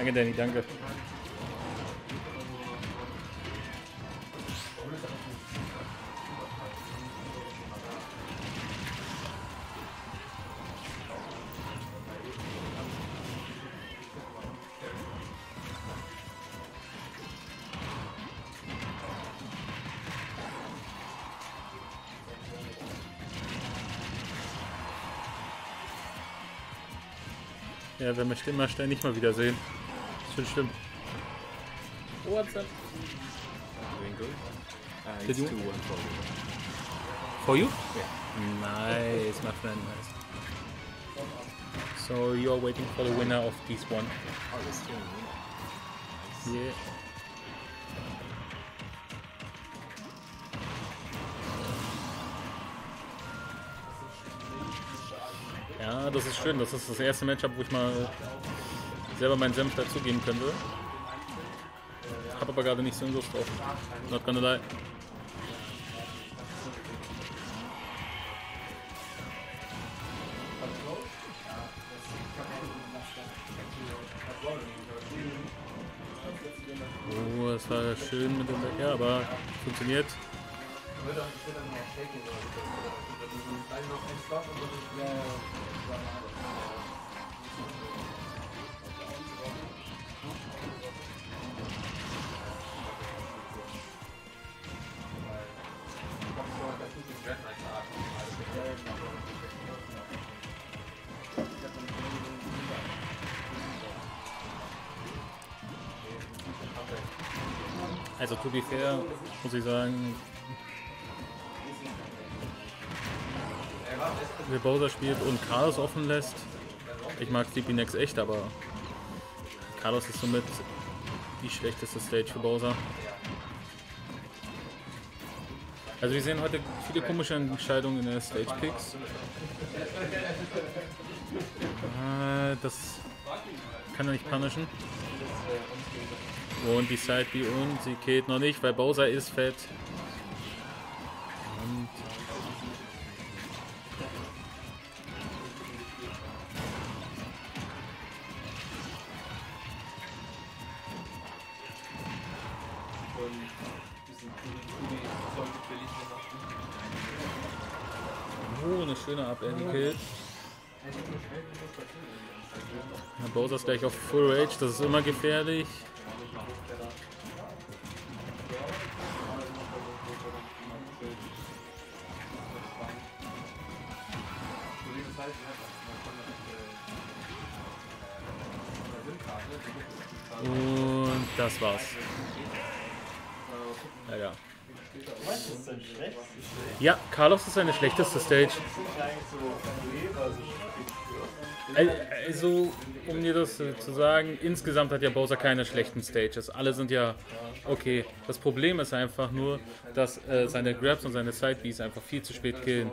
danke, Danny, danke. Ja, wenn wir immer ständig mal wiedersehen. Ist schon schlimm. What's up? Doing good? Uh, Did it's you- 2 1 for you. For you? Yeah. Nice, my friend, nice. So you're waiting for the winner of this one. Oh, you're still in winner. Nice. Yeah. Ja, das ist schön. Das ist das erste Matchup, wo ich mal selber meinen Senf dazugeben könnte. Hab aber gerade nicht so eine Lust drauf. Not gonna lie. Oh, das war schön mit dem Ja, aber funktioniert. Also to be fair, muss ich sagen, wer Bowser spielt und Carlos offen lässt, ich mag Sleepy Next echt, aber Carlos ist somit die schlechteste Stage für Bowser. Also wir sehen heute viele komische Entscheidungen in der Stage Picks. Äh, das kann er nicht punishen. Und die Side B und sie geht noch nicht, weil Bowser ist fett. Und Oh, eine schöne gekillt. Ja, Bowser ist gleich auf Full Rage, das ist immer gefährlich. Und das war's. Ja, ja. Carlos ist seine schlechteste Stage. Also, um dir das äh, zu sagen, insgesamt hat ja Bowser keine schlechten Stages. Alle sind ja okay. Das Problem ist einfach nur, dass äh, seine Grabs und seine Side Bs einfach viel zu spät killen.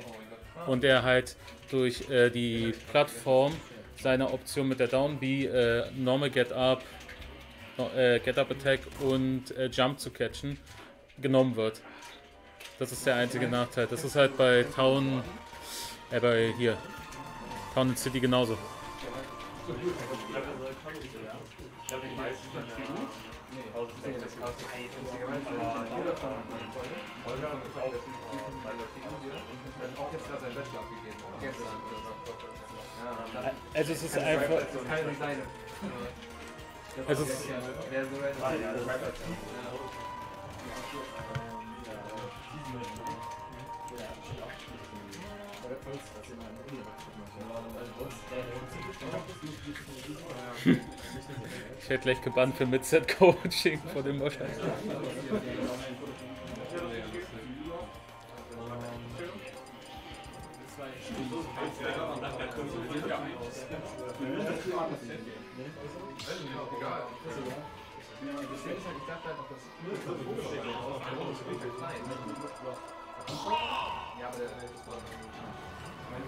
Und er halt durch äh, die Plattform seine Option mit der Down B, äh, Normal Get Up, äh, Get Up Attack und äh, Jump zu catchen, genommen wird. Das ist der einzige Nachteil. Das ist halt bei Town, äh, bei hier, Town and City genauso. Also es ist einfach. Also es ist, Ich hätte gleich gebannt für Mid-Set-Coaching vor dem Moscher. Ja, aber der ist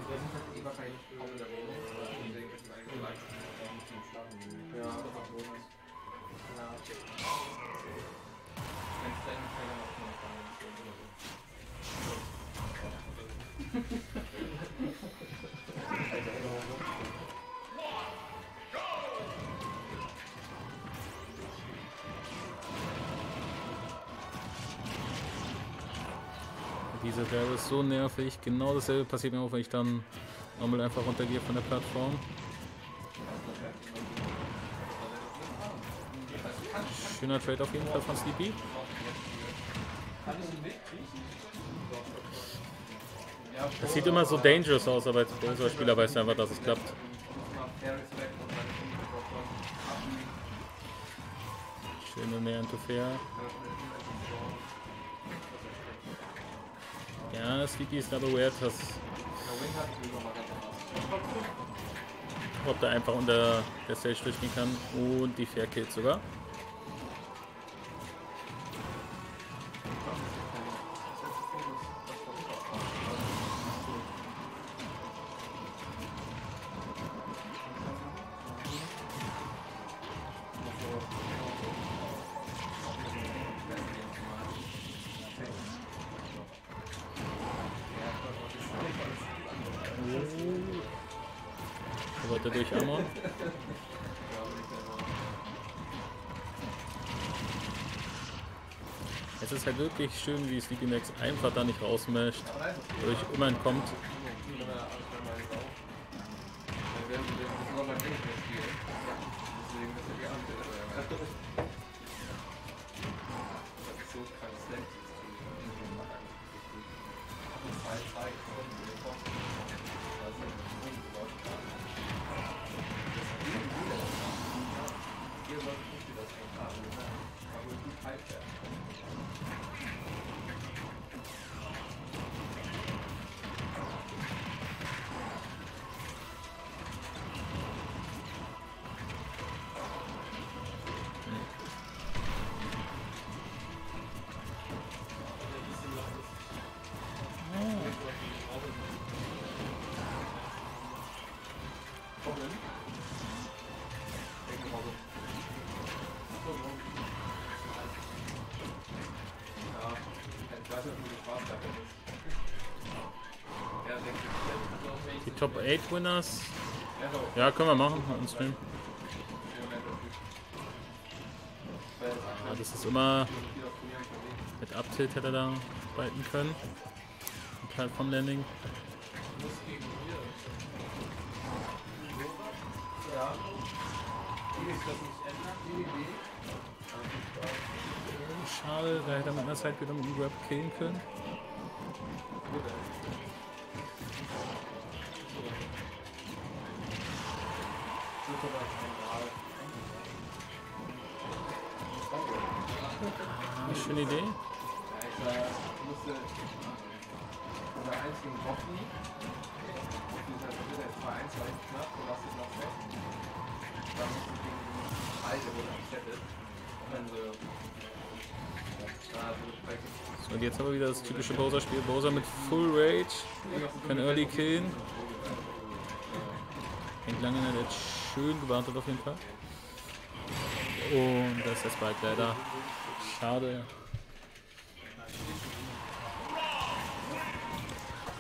wir sind wahrscheinlich auch in der Wohnung, aber ich denke, dass wir eigentlich leicht nicht im Schlafen Ja, aber was los ist. Ja. Wenn es dann noch mal fahren. Dieser Grab ist so nervig. Genau dasselbe passiert mir auch, wenn ich dann nochmal einfach runtergehe von der Plattform. Schöner Trade auf jeden Fall von Sleepy. Das sieht immer so dangerous aus, aber als unser Spieler weiß einfach, dass es klappt. Schöne Nähe to fair. Ja, Sleepy ist aber dass ob der einfach unter der Stage durchgehen kann und die Fair sogar. Wollte durch Amon. Es ist halt wirklich schön, wie Sleepy Max einfach da nicht rausmäscht, durch immer entkommt. Die Top 8 Winners. Ja, können wir machen on Stream. Ja, das ist immer mit Uptilt hätte er da fighten können. Ein Teil vom Landing. Schade, da hätte er mit einer Zeit wieder mit dem Grab killen können. Eine schöne Idee. So, und jetzt haben wir wieder das typische Bowser-Spiel. Bowser mit Full Rage. Kann Early killen. Hängt lange in der Edge. Schön gewartet auf jeden Fall. Und da ist Spike leider. Schade.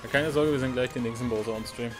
Ja, keine Sorge, wir sind gleich den nächsten Bowser on Stream.